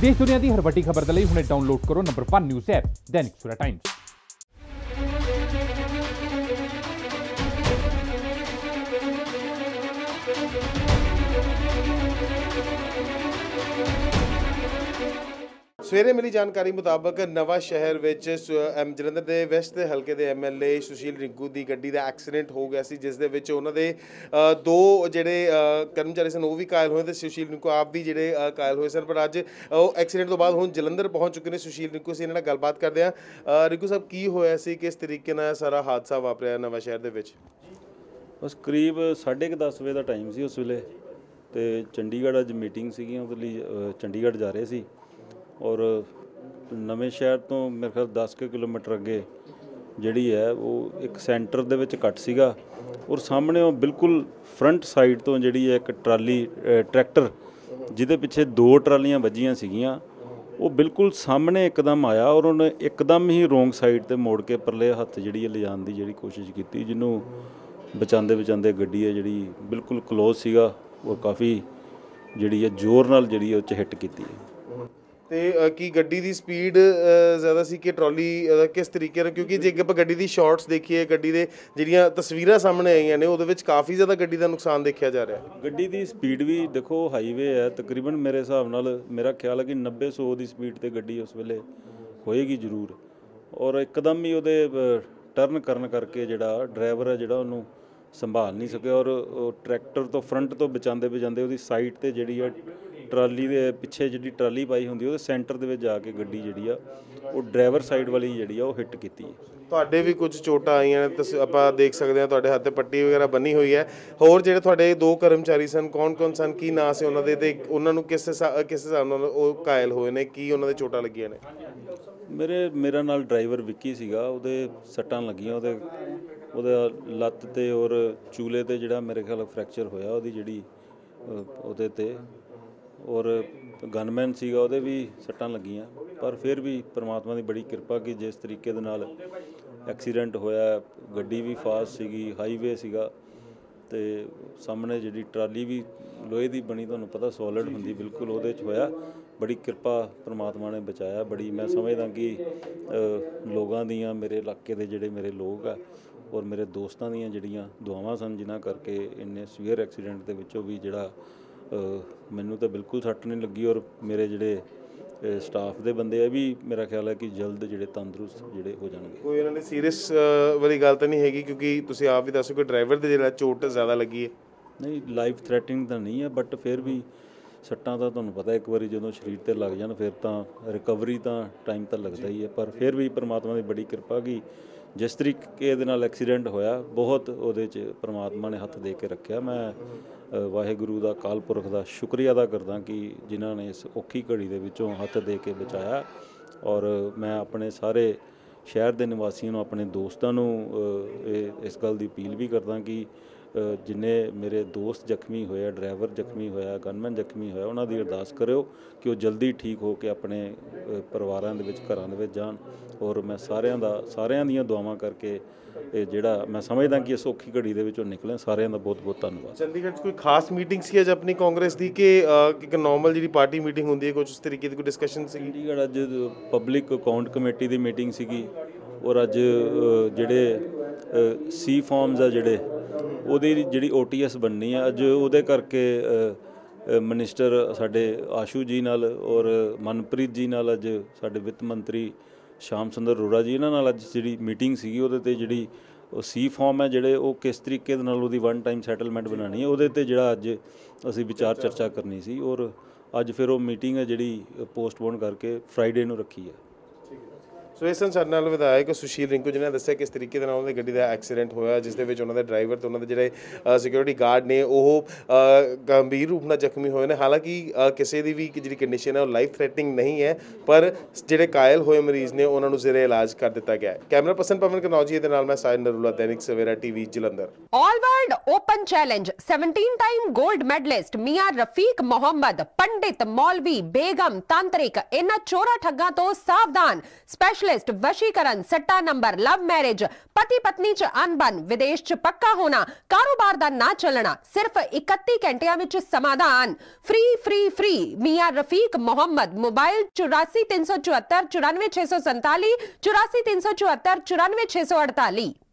ਦੇਸ਼ ਦੁਨੀਆ ਦੀ ਹਰ ਵੱਡੀ ਖਬਰ ਦੇ ਲਈ ਹੁਣੇ ਡਾਊਨਲੋਡ ਕਰੋ ਨੰਬਰ 1 ਨਿਊਜ਼ ਐਪ ਦੈਨਿਕ ਸੂਰਾ ਟਾਈਮਜ਼। ਸਵੇਰੇ ਮਿਲੀ ਜਾਣਕਾਰੀ ਮੁਤਾਬਕ ਨਵਾਂ ਸ਼ਹਿਰ ਵਿੱਚ ਸ- ਐਮ ਜਲੰਧਰ ਦੇ ਵੈਸਟ ਦੇ ਹਲਕੇ ਦੇ ਐਮਐਲਏ ਸੁਸ਼ੀਲ ਰਿੰਕੂ ਦੀ ਗੱਡੀ ਦਾ ਐਕਸੀਡੈਂਟ ਹੋ ਗਿਆ ਸੀ, ਜਿਸ ਦੇ ਵਿੱਚ ਉਹਨਾਂ ਦੇ ਦੋ ਜਿਹੜੇ ਕਰਮਚਾਰੀ ਸਨ, ਉਹ ਵੀ ਕਾਇਲ ਹੋਏ ਤੇ ਸੁਸ਼ੀਲ ਰਿੰਕੂ ਆਪ ਵੀ ਜਿਹੜੇ ਕਾਇਲ ਹੋਏ ਸਨ, ਪਰ ਅੱਜ ਉਹ ਐਕਸੀਡੈਂਟ ਤੋਂ ਬਾਅਦ ਹੁਣ ਜਲੰਧਰ ਪਹੁੰਚ ਚੁੱਕੇ ਨੇ। ਸੁਸ਼ੀਲ ਰਿੰਕੂ ਸੀ ਇਹਨਾਂ ਨਾਲ ਗੱਲਬਾਤ ਕਰਦੇ ਆ ਰਿੰਕੂ ਸਾਹਿਬ, ਕੀ ਹੋਇਆ ਸੀ? ਕਿਸ ਤਰੀਕੇ ਨਾਲ ਸਾਰਾ ਹਾਦਸਾ ਵਾਪਰਿਆ ਨਵਾਂ ਸ਼ਹਿਰ ਦੇ ਵਿੱਚ? ਬਸ ਕਰੀਬ 10:30 ਵਜੇ ਦਾ ਟਾਈਮ ਸੀ ਉਸ ਵੇਲੇ ਤੇ ਚੰਡੀਗੜ੍ਹ ਅੱਜ ਮੀਟਿੰਗ ਸੀਗੀ ਉਹਦੇ ਲਈ ਚੰਡੀਗੜ੍ਹ ਜਾ ਰਹੇ ਸੀ। ਔਰ ਨਵੇਂ ਸ਼ਹਿਰ ਤੋਂ ਮੇਰੇ ਖਿਆਲ 10 ਕੁ ਕਿਲੋਮੀਟਰ ਅੱਗੇ ਜਿਹੜੀ ਹੈ, ਉਹ ਇੱਕ ਸੈਂਟਰ ਦੇ ਵਿੱਚ ਕੱਟ ਸੀਗਾ। ਔਰ ਸਾਹਮਣੇ ਉਹ ਬਿਲਕੁਲ ਫਰੰਟ ਸਾਈਡ ਤੋਂ ਜਿਹੜੀ ਹੈ, ਇੱਕ ਟਰਾਲੀ ਟਰੈਕਟਰ ਜਿਹਦੇ ਪਿੱਛੇ ਦੋ ਟਰਾਲੀਆਂ ਵੱਜੀਆਂ ਸੀਗੀਆਂ, ਉਹ ਬਿਲਕੁਲ ਸਾਹਮਣੇ ਇੱਕਦਮ ਆਇਆ ਔਰ ਉਹਨੇ ਇੱਕਦਮ ਹੀ ਰੋਂਗ ਸਾਈਡ ਤੇ ਮੋੜ ਕੇ ਪਰਲੇ ਹੱਥ ਜਿਹੜੀ ਹੈ, ਲਿਜਾਣ ਦੀ ਜਿਹੜੀ ਕੋਸ਼ਿਸ਼ ਕੀਤੀ, ਜਿਹਨੂੰ ਬਚਾਉਂਦੇ ਬਚਾਉਂਦੇ ਗੱਡੀ ਹੈ ਜਿਹੜੀ ਬਿਲਕੁਲ ক্লোਜ਼ ਸੀਗਾ ਔਰ ਕਾਫੀ ਜਿਹੜੀ ਹੈ, ਜ਼ੋਰ ਨਾਲ ਜਿਹੜੀ ਉਹ ਚ ਹਿੱਟ ਕੀਤੀ ਹੈ। ਤੇ ਕੀ ਗੱਡੀ ਦੀ ਸਪੀਡ ਜ਼ਿਆਦਾ ਸੀ ਕਿ ਟਰਾਲੀ ਕਿਸ ਤਰੀਕੇ ਨਾਲ? ਕਿਉਂਕਿ ਜੇ ਆਪਾਂ ਗੱਡੀ ਦੀ ਸ਼ਾਰਟਸ ਦੇਖੀਏ, ਗੱਡੀ ਦੇ ਜਿਹੜੀਆਂ ਤਸਵੀਰਾਂ ਸਾਹਮਣੇ ਆਈਆਂ ਨੇ, ਉਹਦੇ ਵਿੱਚ ਕਾਫੀ ਜ਼ਿਆਦਾ ਗੱਡੀ ਦਾ ਨੁਕਸਾਨ ਦੇਖਿਆ ਜਾ ਰਿਹਾ। ਗੱਡੀ ਦੀ ਸਪੀਡ ਵੀ ਦੇਖੋ ਹਾਈਵੇ ਹੈ, ਤਕਰੀਬਨ ਮੇਰੇ ਹਿਸਾਬ ਨਾਲ ਮੇਰਾ ਖਿਆਲ ਹੈ ਕਿ 90 100 ਦੀ ਸਪੀਡ ਤੇ ਗੱਡੀ ਉਸ ਵੇਲੇ ਹੋਏਗੀ ਜ਼ਰੂਰ। ਔਰ ਇੱਕਦਮ ਹੀ ਉਹਦੇ ਟਰਨ ਕਰਨ ਕਰਕੇ ਜਿਹੜਾ ਡਰਾਈਵਰ ਹੈ ਜਿਹੜਾ ਉਹਨੂੰ ਸੰਭਾਲ ਨਹੀਂ ਸਕਿਆ ਔਰ ਟਰੈਕਟਰ ਤੋਂ ਫਰੰਟ ਤੋਂ ਬਚਾਉਂਦੇ ਬਚਾਉਂਦੇ ਉਹਦੀ ਸਾਈਡ ਤੇ ਜਿਹੜੀ ਹੈ ਟਰਾਲੀ ਦੇ ਪਿੱਛੇ ਜਿਹੜੀ ਟਰਾਲੀ ਪਾਈ ਹੁੰਦੀ ਉਹਦੇ ਸੈਂਟਰ ਦੇ ਵਿੱਚ ਜਾ ਕੇ ਗੱਡੀ ਜਿਹੜੀ ਆ ਉਹ ਡਰਾਈਵਰ ਸਾਈਡ ਵਾਲੀ ਜਿਹੜੀ ਆ ਉਹ ਹਿੱਟ ਕੀਤੀ ਤੁਹਾਡੇ ਵੀ ਕੁਝ ਚੋਟਾਂ ਆਈਆਂ ਨੇ ਤਸ- ਆਪਾਂ ਦੇਖ ਸਕਦੇ ਹਾਂ ਤੁਹਾਡੇ ਹੱਥ ਤੇ ਪੱਟੀ ਵਗੈਰਾ ਬੰਨੀ ਹੋਈ ਹੈ। ਹੋਰ ਜਿਹੜੇ ਤੁਹਾਡੇ ਦੋ ਕਰਮਚਾਰੀ ਸਨ ਕੌਣ-ਕੌਣ ਸਨ ਕੀ ਨਾਂ ਸੀ ਉਹਨਾਂ ਦੇ ਤੇ ਉਹਨਾਂ ਨੂੰ ਕਿਸ ਕਿਸ ਹਿਸਾਬ ਨਾਲ ਉਹ ਕਾਇਲ ਹੋਏ ਨੇ ਕੀ ਉਹਨਾਂ ਦੇ ਚੋਟਾਂ ਲੱਗੀਆਂ ਨੇ? ਮੇਰੇ ਮੇਰਾ ਨਾਲ ਡਰਾਈਵਰ ਵਿੱਕੀ ਸੀਗਾ ਉਹਦੇ ਸੱਟਾਂ ਲੱਗੀਆਂ ਉਹਦੇ ਉਹਦਾ ਲੱਤ ਤੇ ਔਰ ਚੂਲੇ ਤੇ ਜਿਹੜਾ ਮੇਰੇ ਖਿਆਲ ਫ੍ਰੈਕਚਰ ਹੋਇਆ ਉਹਦੀ ਜਿਹੜੀ ਉਹਦੇ ਤੇ। ਔਰ ਗਨਮੈਨ ਸੀਗਾ, ਉਹਦੇ ਵੀ ਸੱਟਾਂ ਲੱਗੀਆਂ। ਪਰ ਫਿਰ ਵੀ ਪ੍ਰਮਾਤਮਾ ਦੀ ਬੜੀ ਕਿਰਪਾ ਕਿ ਜਿਸ ਤਰੀਕੇ ਦੇ ਨਾਲ ਐਕਸੀਡੈਂਟ ਹੋਇਆ, ਗੱਡੀ ਵੀ ਫਾਸਟ ਸੀਗੀ ਹਾਈਵੇ ਸੀਗਾ, ਤੇ ਸਾਹਮਣੇ ਜਿਹੜੀ ਟਰਾਲੀ ਵੀ ਲੋਹੇ ਦੀ ਬਣੀ, ਤੁਹਾਨੂੰ ਪਤਾ ਸੋਲਿਡ ਹੁੰਦੀ, ਬਿਲਕੁਲ ਉਹਦੇ 'ਚ ਹੋਇਆ। ਬੜੀ ਕਿਰਪਾ ਪ੍ਰਮਾਤਮਾ ਨੇ ਬਚਾਇਆ, ਬੜੀ ਮੈਂ ਸਮਝਦਾ ਕਿ ਲੋਕਾਂ ਦੀਆਂ ਮੇਰੇ ਇਲਾਕੇ ਦੇ ਜਿਹੜੇ ਮੇਰੇ ਲੋਕ ਆ ਔਰ ਮੇਰੇ ਦੋਸਤਾਂ ਦੀਆਂ ਜਿਹੜੀਆਂ ਦੁਆਵਾਂ ਸਨ ਜਿਨ੍ਹਾਂ ਕਰਕੇ ਇੰਨੇ ਸਵੀਅਰ ਐਕਸੀਡੈਂਟ ਦੇ ਵਿੱਚੋਂ ਵੀ ਜਿਹੜਾ ਮੈਨੂੰ ਤਾਂ ਬਿਲਕੁਲ ਸੱਟ ਨਹੀਂ ਲੱਗੀ ਔਰ ਮੇਰੇ ਜਿਹੜੇ ਸਟਾਫ ਦੇ ਬੰਦੇ ਆ ਵੀ ਮੇਰਾ ਖਿਆਲ ਹੈ ਕਿ ਜਲਦ ਜਿਹੜੇ ਤੰਦਰੁਸਤ ਜਿਹੜੇ ਹੋ ਜਾਣਗੇ। ਕੋਈ ਉਹਨਾਂ ਨੇ ਸੀਰੀਅਸ ਵਾਲੀ ਗੱਲ ਤਾਂ ਨਹੀਂ ਹੈਗੀ ਕਿਉਂਕਿ ਤੁਸੀਂ ਆਪ ਵੀ ਦੱਸੋ ਕਿ ਡਰਾਈਵਰ ਦੇ ਜਿਹੜਾ ਚੋਟ ਜ਼ਿਆਦਾ ਲੱਗੀ ਹੈ। ਨਹੀਂ ਲਾਈਫ ਥ੍ਰੈਟਨਿੰਗ ਤਾਂ ਨਹੀਂ ਹੈ ਬਟ ਫਿਰ ਵੀ ਸੱਟਾਂ ਤਾਂ ਤੁਹਾਨੂੰ ਪਤਾ ਇੱਕ ਵਾਰੀ ਜਦੋਂ ਸਰੀਰ ਤੇ ਲੱਗ ਜਾਣ ਫਿਰ ਤਾਂ ਰਿਕਵਰੀ ਤਾਂ ਟਾਈਮ ਤਾਂ ਲੱਗਦਾ ਹੀ ਹੈ ਪਰ ਫਿਰ ਵੀ ਪ੍ਰਮਾਤਮਾ ਦੀ ਬੜੀ ਕਿਰਪਾ ਕਿ ਜਿਸ ਤਰੀਕੇ ਦੇ ਨਾਲ ਐਕਸੀਡੈਂਟ ਹੋਇਆ, ਬਹੁਤ ਉਹਦੇ 'ਚ ਪ੍ਰਮਾਤਮਾ ਨੇ ਹੱਥ ਦੇ ਕੇ ਰੱਖਿਆ। ਮੈਂ ਵਾਹਿਗੁਰੂ ਦਾ ਕਾਲ ਪੁਰਖ ਦਾ ਸ਼ੁਕਰੀਆ ਅਦਾ ਕਰਦਾ ਕਿ ਜਿਨ੍ਹਾਂ ਨੇ ਇਸ ਔਖੀ ਘੜੀ ਦੇ ਵਿੱਚੋਂ ਹੱਥ ਦੇ ਕੇ ਬਚਾਇਆ ਔਰ ਮੈਂ ਆਪਣੇ ਸਾਰੇ ਸ਼ਹਿਰ ਦੇ ਨਿਵਾਸੀਆਂ ਨੂੰ, ਆਪਣੇ ਦੋਸਤਾਂ ਨੂੰ ਇਹ, ਇਸ ਗੱਲ ਦੀ ਅਪੀਲ ਵੀ ਕਰਦਾ ਕਿ ਜਿੰਨੇ ਮੇਰੇ ਦੋਸਤ ਜ਼ਖਮੀ ਹੋਇਆ ਡਰਾਈਵਰ ਜ਼ਖਮੀ ਹੋਇਆ ਗਨਮੈਨ ਜ਼ਖਮੀ ਹੋਇਆ ਉਹਨਾਂ ਦੀ ਅਰਦਾਸ ਕਰਿਓ ਕਿ ਉਹ ਜਲਦੀ ਠੀਕ ਹੋ ਕੇ ਆਪਣੇ ਪਰਿਵਾਰਾਂ ਦੇ ਵਿੱਚ ਘਰਾਂ ਦੇ ਵਿੱਚ ਜਾਣ ਔਰ ਮੈਂ ਸਾਰਿਆਂ ਦਾ ਸਾਰਿਆਂ ਦੀਆਂ ਦੁਆਵਾਂ ਕਰਕੇ ਇਹ ਜਿਹੜਾ ਮੈਂ ਸਮਝਦਾ ਕਿ ਇਸ ਔਖੀ ਘੜੀ ਦੇ ਵਿੱਚੋਂ ਨਿਕਲੇ ਸਾਰਿਆਂ ਦਾ ਬਹੁਤ ਬਹੁਤ ਧੰਨਵਾਦ। ਚੰਡੀਗੜ੍ਹ 'ਚ ਕੋਈ ਖਾਸ ਮੀਟਿੰਗ ਸੀ ਅੱਜ ਆਪਣੀ ਕਾਂਗਰਸ ਦੀ ਕਿ ਇੱਕ ਨਾਰਮਲ ਜਿਹੜੀ ਪਾਰਟੀ ਮੀਟਿੰਗ ਹੁੰਦੀ ਹੈ ਕੁਝ ਉਸ ਤਰੀਕੇ ਦੀ ਕੋਈ ਡਿਸਕਸ਼ਨ ਸੀ ਚੰਡੀਗੜ੍ਹ ਅੱਜ ਪਬਲਿਕ ਅਕਾਊਂਟ ਕਮੇਟੀ ਦੀ ਮੀਟਿੰਗ ਸੀਗੀ ਔਰ ਅੱਜ ਜਿਹੜੇ ਸੀ ਫਾਰਮਸ ਆ ਜਿਹੜੇ ਉਹਦੀ ਜਿਹੜੀ ਓਟੀਐਸ ਬਣਨੀ ਆ ਅੱਜ ਉਹਦੇ ਕਰਕੇ ਮਿਨਿਸਟਰ ਸਾਡੇ ਆਸ਼ੂ ਜੀ ਨਾਲ ਔਰ ਮਨਪ੍ਰੀਤ ਜੀ ਨਾਲ ਅੱਜ ਸਾਡੇ ਵਿੱਤ ਮੰਤਰੀ ਸ਼ਾਮ ਸੁੰਦਰ ਅਰੋੜਾ ਜੀ ਇਹਨਾਂ ਨਾਲ ਅੱਜ ਜਿਹੜੀ ਮੀਟਿੰਗ ਸੀਗੀ ਉਹਦੇ ਤੇ ਜਿਹੜੀ ਉਹ ਸੀ ਫਾਰਮ ਹੈ ਜਿਹੜੇ ਉਹ ਕਿਸ ਤਰੀਕੇ ਦੇ ਨਾਲ ਉਹਦੀ ਵਨ ਟਾਈਮ ਸੈਟਲਮੈਂਟ ਬਣਾਣੀ ਹੈ ਉਹਦੇ ਤੇ ਜਿਹੜਾ ਅੱਜ ਅਸੀਂ ਵਿਚਾਰ ਚਰਚਾ। ਕਰਨੀ ਸੀ ਔਰ ਅੱਜ ਫਿਰ ਉਹ ਮੀਟਿੰਗ ਹੈ ਜਿਹੜੀ ਪੋਸਟਪੋਨ ਕਰਕੇ ਫਰਾਈਡੇ ਨੂੰ ਰੱਖੀ ਹੈ ਸੋ ਇਸ ਸੰਸਾਰ ਨਾਲ ਵਿਧਾਇਕ ਸੁਸ਼ੀਲ ਰਿੰਕੂ ਜੀ ਨੇ ਦੱਸਿਆ ਕਿਸ ਤਰੀਕੇ ਦੇ ਨਾਲ ਉਹਨਾਂ ਗੱਡੀ ਦਾ ਐਕਸੀਡੈਂਟ ਹੋਇਆ, ਜਿਸ ਦੇ ਵਿੱਚ ਉਹਨਾਂ ਦੇ ਡਰਾਈਵਰ ਤੇ ਉਹਨਾਂ ਦੇ ਜਿਹੜੇ ਸਿਕਿਉਰਿਟੀ ਗਾਰਡ ਨੇ ਉਹ ਗੰਭੀਰ ਰੂਪ ਨਾਲ ਜ਼ਖਮੀ ਹੋਏ ਨੇ। ਹਾਲਾਂਕਿ ਕਿਸੇ ਦੀ ਵੀ ਜਿਹੜੀ ਕੰਡੀਸ਼ਨ ਹੈ ਉਹ ਲਾਈਫ ਥ੍ਰੈਟਨਿੰਗ ਨਹੀਂ ਹੈ, ਪਰ ਜਿਹੜੇ ਕਾਇਲ ਹੋਏ ਮਰੀਜ਼ ਨੇ ਉਹਨਾਂ ਨੂੰ ਜ਼ੇਰੇ ਇਲਾਜ ਕਰ ਦਿੱਤਾ ਗਿਆ ਕੈਮਰਾ ਪਰਸਨ ਪਵਨ ਕਨੌਜੀ ਦੇ ਨਾਲ ਮੈਂ Sain Narula, Dainik Savera TV, Jalandhar. All world open challenge 17 time 골ਡ ਮੈਡਲਿਸਟ ਮੀਆਂ ਰਫੀਕ ਮੁਹੰਮਦ ਪੰਡਿਤ ਮੌਲਵੀ ਬੇਗਮ ਤਾਂਤਰਿਕ ਇਹਨਾਂ ਚੋਰਾ ਠੱਗਾਂ ਤੋਂ ਸਾਵਧਾਨ ਸਪੈਸ਼ਲ ਸਪੈਸ਼ਲਿਸਟ ਵਸ਼ੀਕਰਨ ਸੱਟਾ ਨੰਬਰ ਲਵ ਮੈਰਿਜ ਪਤੀ ਪਤਨੀ ਚ ਅਨਬਨ ਵਿਦੇਸ਼ ਚ ਪੱਕਾ ਹੋਣਾ ਕਾਰੋਬਾਰ ਦਾ ਨਾ ਚੱਲਣਾ ਸਿਰਫ 31 ਘੰਟਿਆਂ ਵਿੱਚ ਸਮਾਧਾਨ ਫ੍ਰੀ ਫ੍ਰੀ ਫ੍ਰੀ ਮੀਆਂ ਰਫੀਕ ਮੁਹੰਮਦ ਮੋਬਾਈਲ 84374 94647 84374 94648